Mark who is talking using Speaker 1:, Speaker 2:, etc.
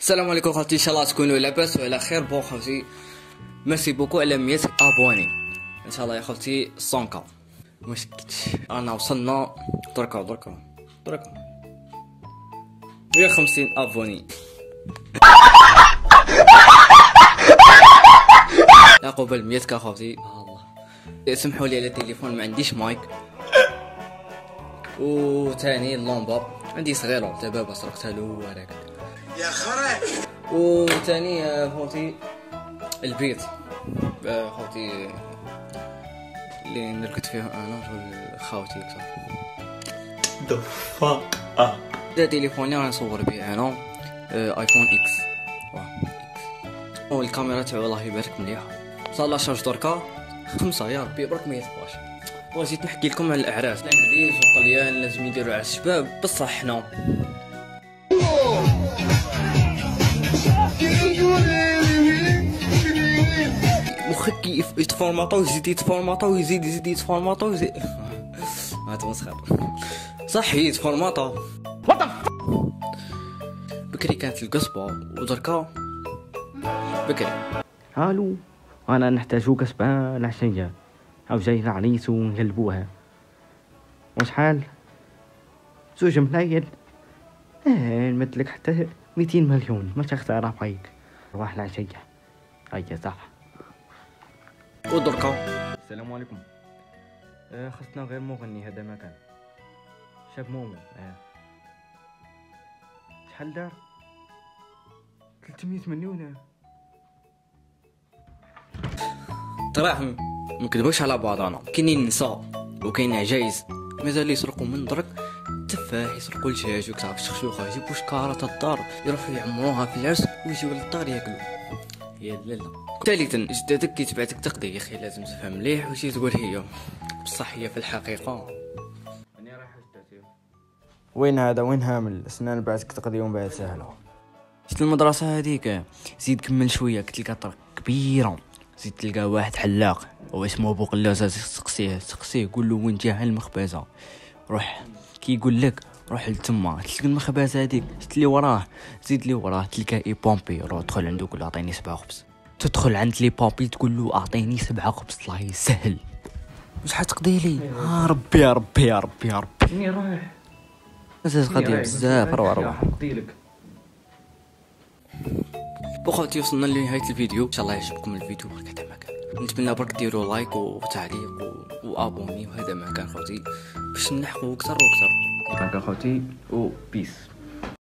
Speaker 1: السلام عليكم خوتي إن شاء الله تكونوا لاباس وعلى خير. بون خوتي ميرسي بوكو على 100 ابوني إن شاء الله يا خوتي 100 كا مشكلش أنا وصلنا. دركا دركا دركا. 150 ابوني لا قبل 100 كا خوتي الله. سمحوا لي على التليفون ما عنديش مايك. و تاني اللومبا عندي صغيرة دابا سرقتها له وراك
Speaker 2: يا خرج
Speaker 1: وثاني خوتي البيت. آه، خوتي اللي نرقد فيها أنا وخاوتي أكثر.
Speaker 2: ذا فاك اب
Speaker 1: دا تليفوني راه نصور به أنا. ايفون إكس والكاميرا تاعو الله يبارك مليحه صار لا شارج دركا خمسة يا ربي برك ما يطفاش وجيت نحكي لكم على الاعراس الانجليز والطليان لازم يديروا على الشباب. بصح حنا. مخك يتفورماطا ويزيد يتفورماطا ويزيد يزيد يتفورماطا ويزيد هذا مسخر صح يتفورماطا بكري كانت القصبة ودركا. بكري.
Speaker 3: ألو أنا نحتاجو كسبة العشية أو جاي العريس ونقلبوها. وشحال؟ زوج ملايين آه نمدلك حتى ميتين مليون. ما تختار فيك روح العشية هيا صح.
Speaker 1: ودركا
Speaker 3: السلام عليكم. آه خصنا غير مغني هذا مكان شاب مومو. آه. شحال دار؟ 300 مليون.
Speaker 1: تراهم مكذبوش على بعضنا كاينين نساء وكاين عجايز مازال يسرقوا من درك. تفاح يسرقوا الدجاج وكتعرف الشخشوخه يجيبوا شكارة الدار يروحوا يعمروها في العرس ويجيو للدار ياكلوا يا لالا ثالثا جدتك كي تبعتك تقضي يا أخي لازم تفهم مليح وشي تقول هي. بصح هي في الحقيقة.
Speaker 3: أنا رايح
Speaker 4: وين هذا؟ وين هامل؟ سنان بعدك تقضي يوم بعد سهلة.
Speaker 1: شفت المدرسة هذيك؟ زيد كمل شوية كتلقى طرق كبيرة. زيد تلقى واحد حلاق هو اسمه أبو قلازة تسقسيه تسقسيه قول له وين جا المخبزة. روح. كي يقول لك روح لتما تلقى المخبزة هذيك زيد لي وراه. زيد لي وراه. تلقى إي بومبي. روح تدخل عنده قول أعطيني سبعة خبز. تدخل عند لي بومبي تقول له أعطيني سبعة خبز. الله يسهل. واش حتقضي لي آه ربي يا ربي يا ربي يا ربي.
Speaker 3: إني رايح
Speaker 1: بزاف قضية بزاف. روح روح. بخوتي وصلنا لنهاية الفيديو. إن شاء الله يعجبكم الفيديو. برك هذا مكان نتمنى برك ديروا لايك وتعليق. وابوني وهذا مكان خوتي باش نلحقوا أكثر وأكثر
Speaker 3: معك اخوتي و بيس